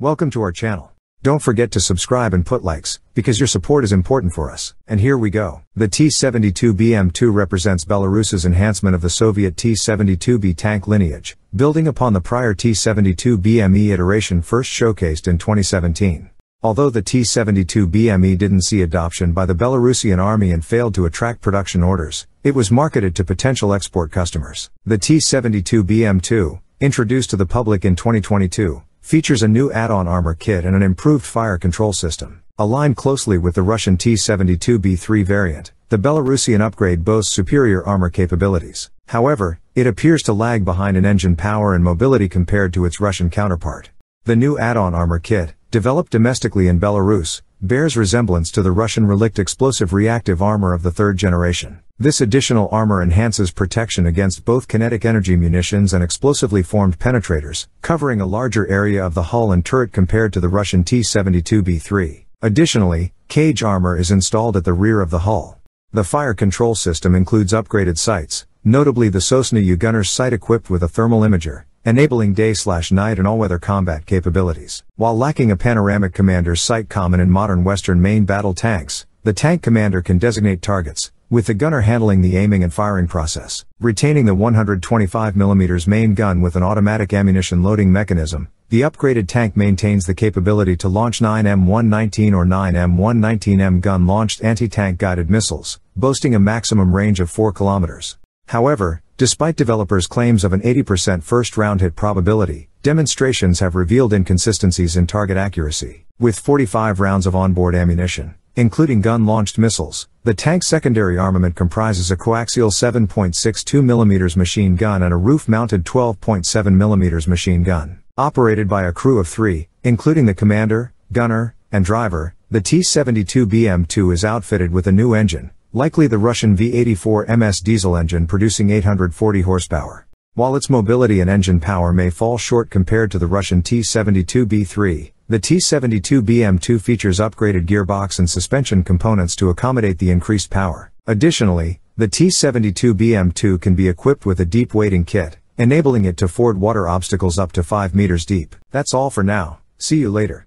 Welcome to our channel. Don't forget to subscribe and put likes, because your support is important for us. And here we go. The T-72BM2 represents Belarus's enhancement of the Soviet T-72B tank lineage, building upon the prior T-72BME iteration first showcased in 2017. Although the T-72BME didn't see adoption by the Belarusian army and failed to attract production orders, it was marketed to potential export customers. The T-72BM2, introduced to the public in 2022, features a new add-on armor kit and an improved fire control system. Aligned closely with the Russian T-72B3 variant, the Belarusian upgrade boasts superior armor capabilities. However, it appears to lag behind in engine power and mobility compared to its Russian counterpart. The new add-on armor kit, developed domestically in Belarus, bears resemblance to the Russian Relikt explosive reactive armor of the third generation. This additional armor enhances protection against both kinetic energy munitions and explosively formed penetrators, covering a larger area of the hull and turret compared to the Russian T-72B3. Additionally, cage armor is installed at the rear of the hull. The fire control system includes upgraded sights, notably the Sosna U gunner's sight equipped with a thermal imager, enabling day-slash-night and all-weather combat capabilities. While lacking a panoramic commander's sight common in modern Western main battle tanks, the tank commander can designate targets, with the gunner handling the aiming and firing process. Retaining the 125mm main gun with an automatic ammunition loading mechanism, the upgraded tank maintains the capability to launch 9M119 or 9M119M gun-launched anti-tank guided missiles, boasting a maximum range of 4 kilometers. However, despite developers' claims of an 80% first round hit probability, demonstrations have revealed inconsistencies in target accuracy. With 45 rounds of onboard ammunition, including gun-launched missiles. The tank's secondary armament comprises a coaxial 7.62mm machine gun and a roof-mounted 12.7mm machine gun. Operated by a crew of three, including the commander, gunner, and driver, the T-72BM2 is outfitted with a new engine, likely the Russian V-84 MS diesel engine producing 840 horsepower. While its mobility and engine power may fall short compared to the Russian T-72B3, the T72BM2 features upgraded gearbox and suspension components to accommodate the increased power. Additionally, the T72BM2 can be equipped with a deep wading kit, enabling it to ford water obstacles up to 5 meters deep. That's all for now. See you later.